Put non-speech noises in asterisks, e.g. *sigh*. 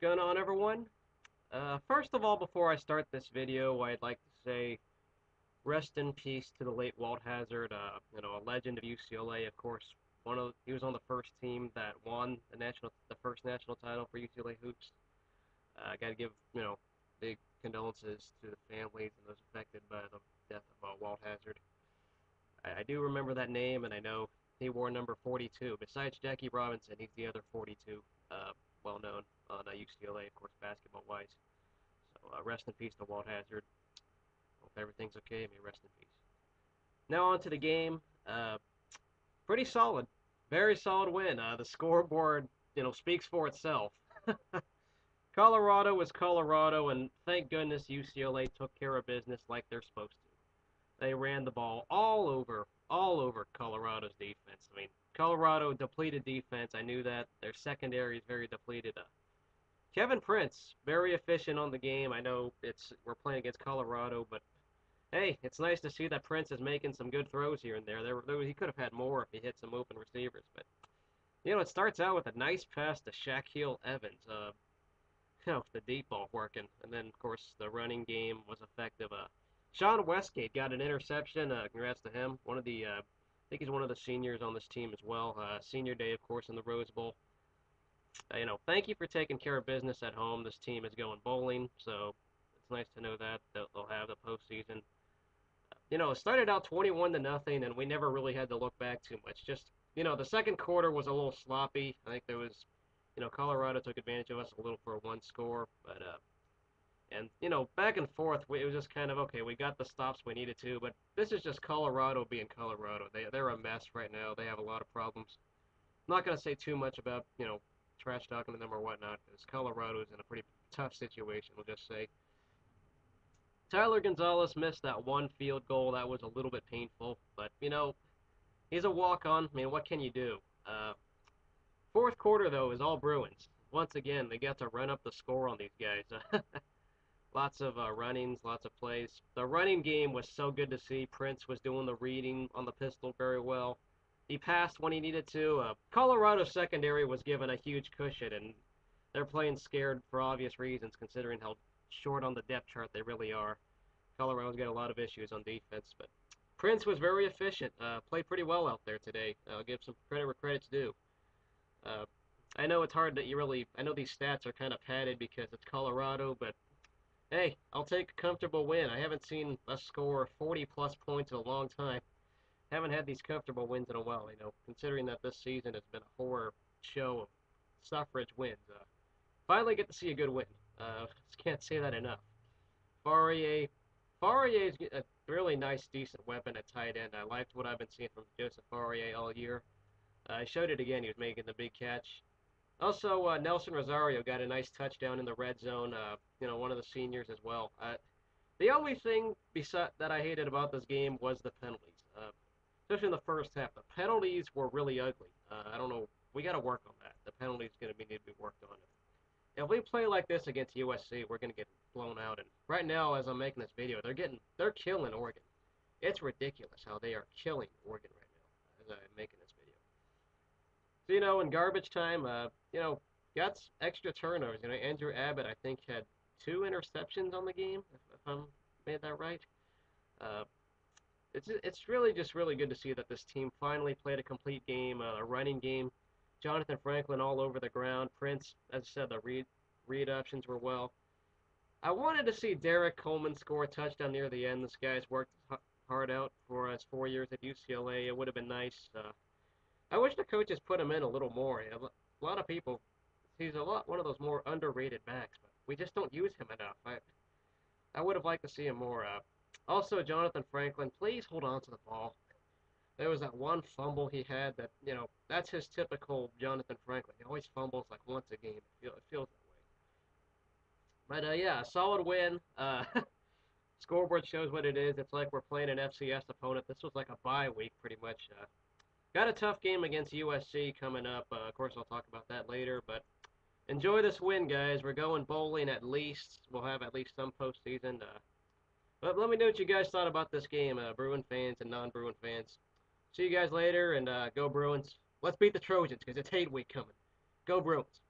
going on everyone? Uh, first of all, before I start this video, I'd like to say rest in peace to the late Walt Hazzard, uh, you know, a legend of UCLA, of course. One of he was on the first team that won the national, the first national title for UCLA hoops. I uh, got to give you know big condolences to the families and those affected by the death of uh, Walt Hazzard. I, I do remember that name, and I know he wore number 42. Besides Jackie Robinson, he's the other 42, uh, well known on uh, UCLA, of course, basketball wise. So uh, rest in peace to Walt Hazzard. Hope everything's okay. May rest in peace. Now on to the game. Uh, pretty solid, very solid win. Uh, the scoreboard, you know, speaks for itself. *laughs* Colorado was Colorado, and thank goodness UCLA took care of business like they're supposed to. They ran the ball all over, all over Colorado's defense. I mean, Colorado depleted defense. I knew that. Their secondary is very depleted. Uh, Kevin Prince, very efficient on the game. I know it's we're playing against Colorado, but hey, it's nice to see that Prince is making some good throws here and there. There, there he could have had more if he hit some open receivers, but you know, it starts out with a nice pass to Shaquelle Evans. Uh, *laughs* you know, the deep ball working, and then of course the running game was effective. Uh, Sean Westgate got an interception. Uh, congrats to him. One of the, uh, I think he's one of the seniors on this team as well. Uh, senior day, of course, in the Rose Bowl. Uh, you know, thank you for taking care of business at home. This team is going bowling, so it's nice to know that they'll, have the postseason. You know, it started out 21 to nothing, and we never really had to look back too much. Just you know, the second quarter was a little sloppy. I think there was, you know, Colorado took advantage of us a little for a one score, but uh, and, you know, back and forth, it was just kind of, okay, we got the stops we needed to, but this is just Colorado being Colorado. They, they're a mess right now. They have a lot of problems. I'm not going to say too much about, you know, trash talking to them or whatnot, because Colorado is in a pretty tough situation, we'll just say. Tyler Gonzalez missed that one field goal. That was a little bit painful, but, you know, he's a walk-on. I mean, what can you do? Uh, fourth quarter, though, is all Bruins. Once again, they got to run up the score on these guys. *laughs* Lots of uh, runnings, lots of plays. The running game was so good to see. Prince was doing the reading on the pistol very well. He passed when he needed to. Uh, Colorado secondary was given a huge cushion, and they're playing scared for obvious reasons, considering how short on the depth chart they really are. Colorado's got a lot of issues on defense, but Prince was very efficient. Uh, played pretty well out there today. I'll give some credit where credit's due. Uh, I know it's hard that you really. I know these stats are kind of padded because it's Colorado, but hey, I'll take a comfortable win. I haven't seen us score 40 plus points in a long time. Haven't had these comfortable wins in a while, you know, considering that this season has been a horror show of suffrage wins. Uh, finally get to see a good win. Uh, can't say that enough. Fauria, Fauria is a really nice, decent weapon at tight end. I liked what I've been seeing from Joseph Fauria all year. Uh, I showed it again. He was making the big catch. Also, uh, Nelson Rosario got a nice touchdown in the red zone. Uh, you know, one of the seniors as well. Uh, the only thing beside that I hated about this game was the penalties, uh, especially in the first half. The penalties were really ugly. Uh, I don't know. We got to work on that. The penalties going to be need to be worked on. If we play like this against USC, we're going to get blown out. And right now, as I'm making this video, they're getting they're killing Oregon. It's ridiculous how they are killing Oregon right now as I'm making this. So you know, in garbage time, uh, you know, got extra turnovers. You know, Andrew Abbott, I think, had two interceptions on the game, if, if I'm made that right. Uh, it's it's really just really good to see that this team finally played a complete game, uh, a running game. Johnathan Franklin all over the ground. Prince, as I said, the read read options were well. I wanted to see Derrick Coleman score a touchdown near the end. This guy's worked hard out for us four years at UCLA. It would have been nice. Uh, I wish the coaches put him in a little more. A lot of people, he's a lot one of those more underrated backs, but we just don't use him enough. I, I would have liked to see him more. Uh, also, Johnathan Franklin, please hold on to the ball. There was that one fumble he had that, you know, that's his typical Johnathan Franklin. He always fumbles like once a game. It, feels that way. But, uh, yeah, solid win. Uh, *laughs* scoreboard shows what it is. It's like we're playing an FCS opponent. This was like a bye week, pretty much. Uh, got a tough game against USC coming up. Uh, of course, I'll talk about that later. But enjoy this win, guys. We're going bowling at least. We'll have at least some postseason. Uh, but let me know what you guys thought about this game, uh, Bruin fans and non-Bruin fans. See you guys later, and uh, go Bruins. Let's beat the Trojans, because it's hate week coming. Go Bruins.